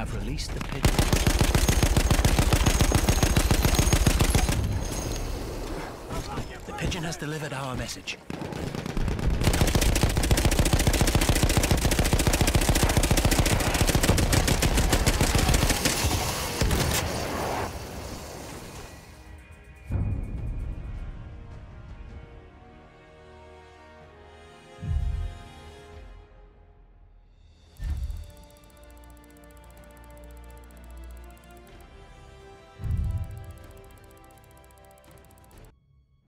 have released the pigeon. The pigeon has delivered our message.